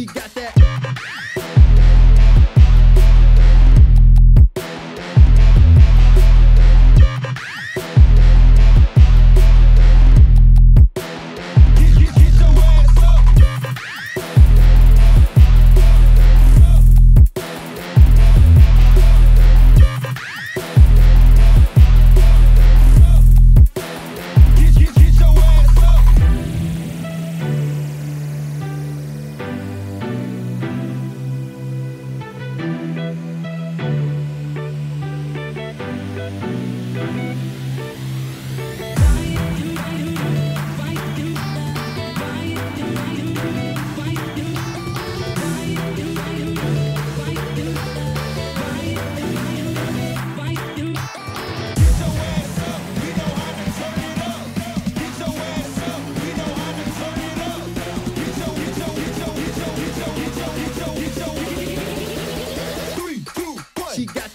She got She got